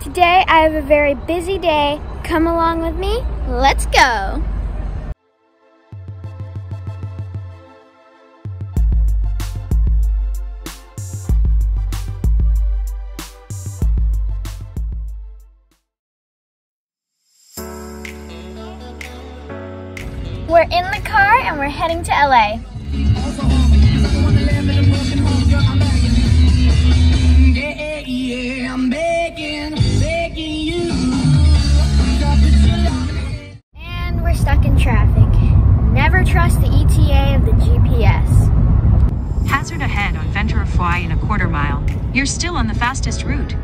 Today I have a very busy day. Come along with me. Let's go. We're in the car and we're heading to LA. Hazard ahead on Ventura Fly in a quarter mile. You're still on the fastest route.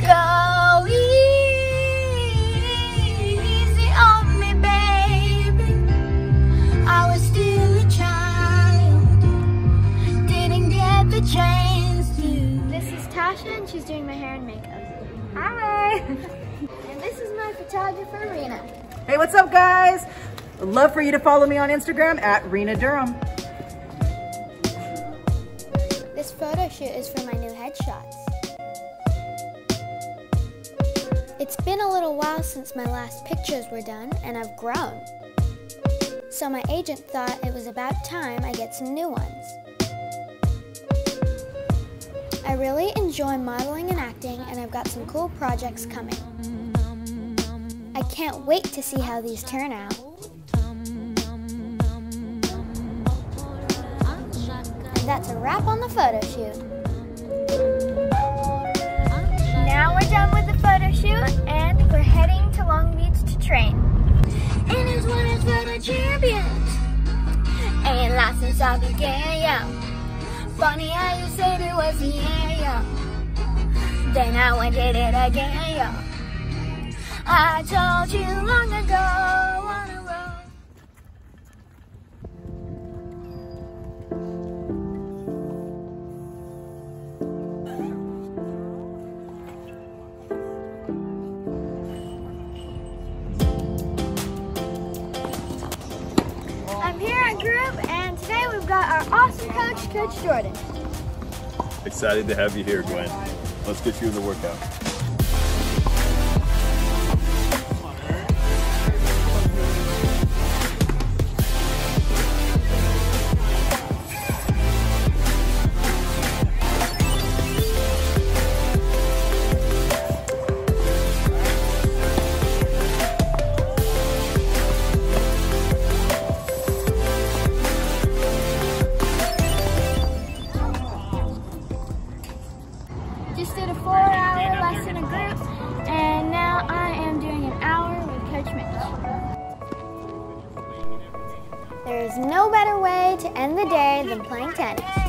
Go easy on me, baby. I was still a child, didn't get the chance to. This is Tasha, and she's doing my hair and makeup. Hi. and this is my photographer, Rena. Hey, what's up, guys? I'd love for you to follow me on Instagram at Rena Durham. This photo shoot is for my new headshots. It's been a little while since my last pictures were done, and I've grown. So my agent thought it was about time I get some new ones. I really enjoy modeling and acting, and I've got some cool projects coming. I can't wait to see how these turn out. That's a wrap on the photo shoot. Now we're done with the photo shoot and we're heading to Long Beach to train. And it's one for the champions. And of the game, yeah. Funny how you said it was end, yeah. Then I went did it again, yeah. I told you long ago got our awesome coach, Coach Jordan. Excited to have you here, Gwen. Let's get you in the workout. There is no better way to end the day than playing tennis.